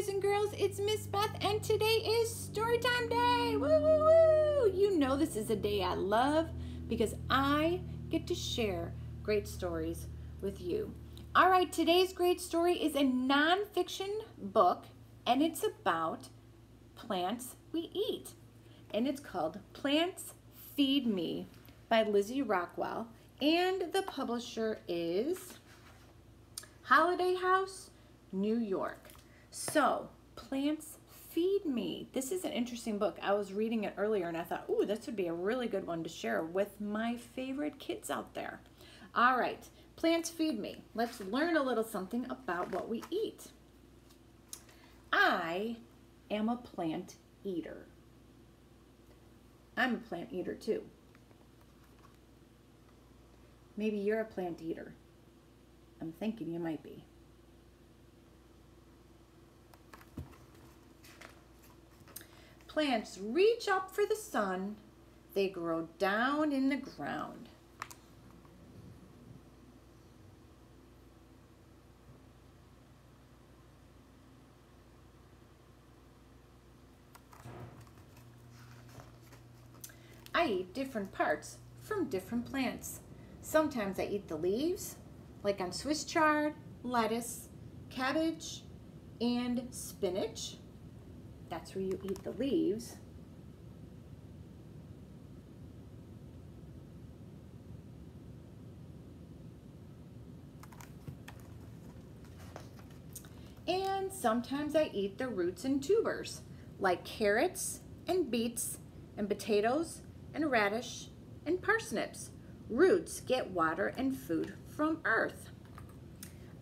boys and girls. It's Miss Beth, and today is story time day. Woo, woo, woo. You know this is a day I love because I get to share great stories with you. All right, today's great story is a nonfiction book, and it's about plants we eat. And it's called Plants Feed Me by Lizzie Rockwell. And the publisher is Holiday House, New York. So, Plants Feed Me. This is an interesting book. I was reading it earlier and I thought, ooh, this would be a really good one to share with my favorite kids out there. All right, Plants Feed Me. Let's learn a little something about what we eat. I am a plant eater. I'm a plant eater too. Maybe you're a plant eater. I'm thinking you might be. Plants reach up for the sun. They grow down in the ground. I eat different parts from different plants. Sometimes I eat the leaves, like on Swiss chard, lettuce, cabbage, and spinach. That's where you eat the leaves. And sometimes I eat the roots and tubers, like carrots and beets and potatoes and radish and parsnips. Roots get water and food from earth.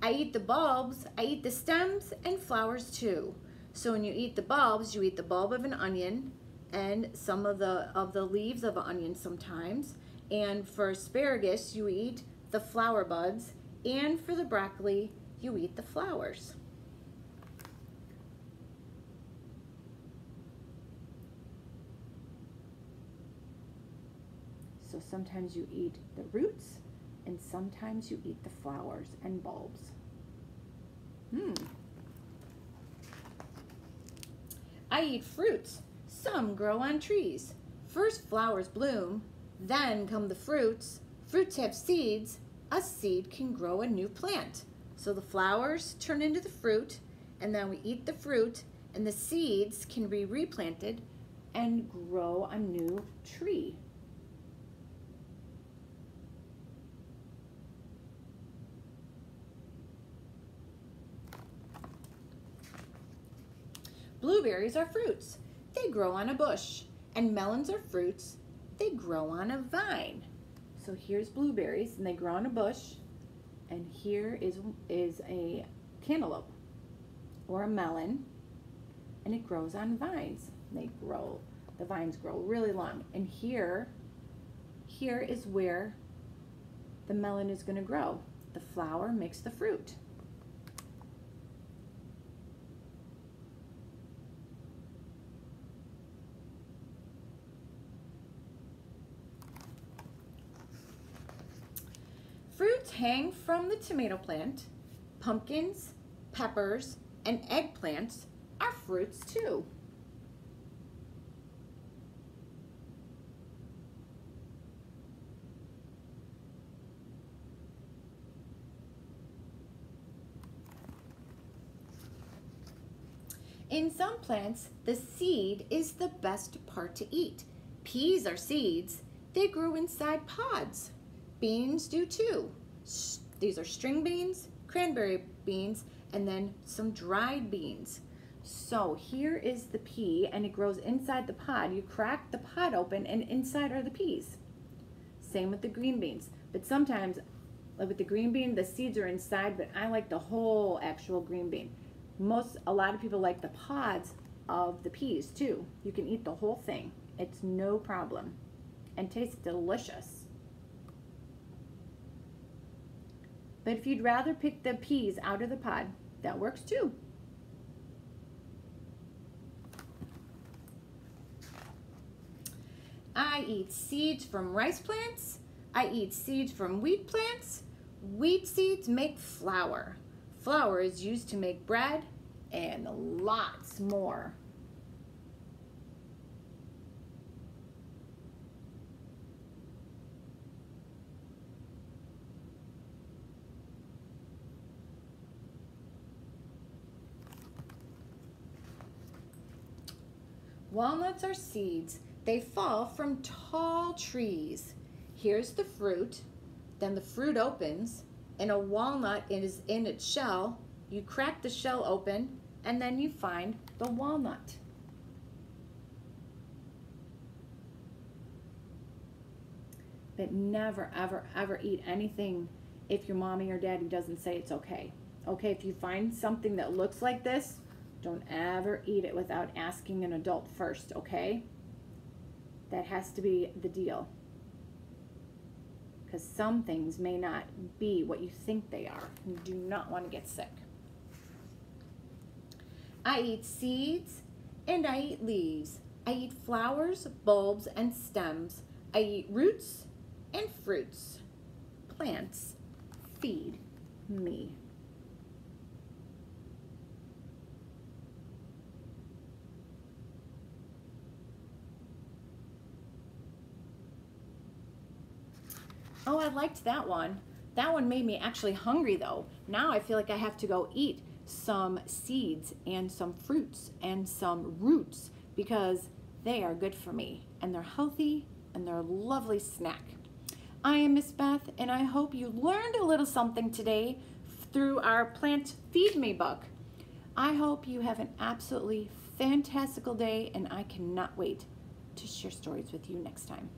I eat the bulbs, I eat the stems and flowers too. So when you eat the bulbs, you eat the bulb of an onion and some of the of the leaves of an onion sometimes. And for asparagus, you eat the flower buds, and for the broccoli, you eat the flowers. So sometimes you eat the roots and sometimes you eat the flowers and bulbs. Hmm. I eat fruits. Some grow on trees. First flowers bloom, then come the fruits. Fruits have seeds. A seed can grow a new plant. So the flowers turn into the fruit, and then we eat the fruit, and the seeds can be replanted and grow a new tree. Blueberries are fruits. They grow on a bush. And melons are fruits. They grow on a vine. So here's blueberries and they grow on a bush. And here is, is a cantaloupe or a melon and it grows on vines. They grow, the vines grow really long. And here, here is where the melon is gonna grow. The flower makes the fruit. Fruits hang from the tomato plant. Pumpkins, peppers, and eggplants are fruits too. In some plants, the seed is the best part to eat. Peas are seeds. They grow inside pods. Beans do too. These are string beans, cranberry beans, and then some dried beans. So here is the pea and it grows inside the pod. You crack the pod open and inside are the peas. Same with the green beans. But sometimes like with the green bean, the seeds are inside, but I like the whole actual green bean. Most, a lot of people like the pods of the peas too. You can eat the whole thing. It's no problem and tastes delicious. But if you'd rather pick the peas out of the pod, that works too. I eat seeds from rice plants. I eat seeds from wheat plants. Wheat seeds make flour. Flour is used to make bread and lots more. Walnuts are seeds. They fall from tall trees. Here's the fruit. Then the fruit opens and a walnut is in its shell. You crack the shell open and then you find the walnut. But never, ever, ever eat anything if your mommy or daddy doesn't say it's okay. Okay, if you find something that looks like this, don't ever eat it without asking an adult first, okay? That has to be the deal. Because some things may not be what you think they are. You do not want to get sick. I eat seeds and I eat leaves. I eat flowers, bulbs, and stems. I eat roots and fruits. Plants feed me. Oh, I liked that one. That one made me actually hungry though. Now I feel like I have to go eat some seeds and some fruits and some roots because they are good for me and they're healthy and they're a lovely snack. I am Miss Beth and I hope you learned a little something today through our Plant Feed Me book. I hope you have an absolutely fantastical day and I cannot wait to share stories with you next time.